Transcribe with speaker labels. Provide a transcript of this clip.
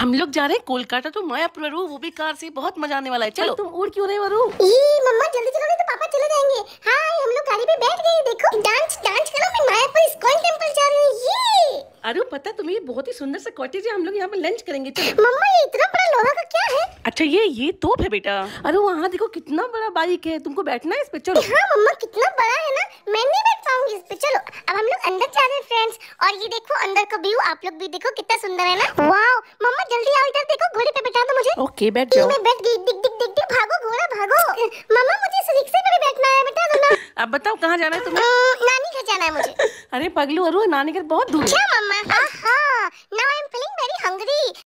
Speaker 1: हम लोग जा रहे हैं कोलकाता तो मायापुर वरू वो भी कार से बहुत मज़ा आने वाला है। चलो। तुम उड़ क्यों रहे वरू
Speaker 2: मम्मा जल्दी चलो नहीं तो पापा चले जाएँगे। हाय हम लोग गाड़ी पे बैठ गए देखो। डांस डांस करो मैं मायापुर इस्कॉन टेंपल जा रही हूँ ये।
Speaker 1: अरे पता तुम्हें ये बहुत ही सुंदर सा कॉटेज है हम लोग यहाँ पे लंच करेंगे चलो।
Speaker 2: मम्मा ये इतना बड़ा लोहा का क्या है?
Speaker 1: अच्छा ये ये तोप है बेटा। अरे वहाँ देखो कितना बड़ा बाइक है तुमको बैठना है इस पे चलो।
Speaker 2: हाँ मम्मा कितना बड़ा है ना मैं नहीं बैठ पाऊँगी इस पे चलो। अब हम लोग अंदर जा रहे हैं फ्रेंड्स और ये देखो अंदर का व्यू आप लोग भी देखो कितना सुंदर है ना। वाओ मम्मा जल्दी आओ इधर देखो घोड़े पे बैठा दो मुझे।
Speaker 1: ओके बैठ जाओ।
Speaker 2: मैं बैठ गई। दिख दिख दिख दिख भागो घोड़ा भागो। मम्मा मुझे इस रिक्शे पे भी बैठना है बैठा दो ना।
Speaker 1: अब बताओ कहाँ जाना है तुम्हें?
Speaker 2: नानी घर जाना है मुझे।
Speaker 1: अरे पगलू अरु नानी घर बहुत दूर है।
Speaker 2: क्या मम्मा